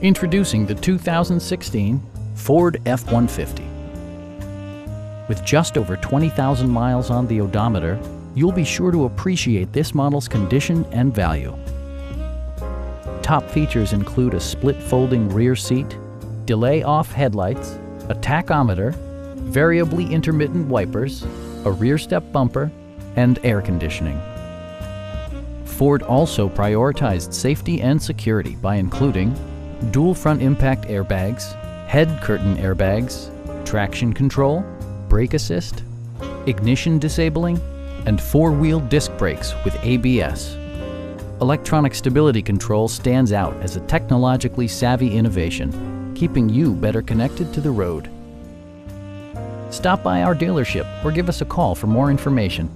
Introducing the 2016 Ford F-150. With just over 20,000 miles on the odometer, you'll be sure to appreciate this model's condition and value. Top features include a split folding rear seat, delay off headlights, a tachometer, variably intermittent wipers, a rear step bumper, and air conditioning. Ford also prioritized safety and security by including dual front impact airbags, head curtain airbags, traction control, brake assist, ignition disabling, and four-wheel disc brakes with ABS. Electronic stability control stands out as a technologically savvy innovation, keeping you better connected to the road. Stop by our dealership or give us a call for more information.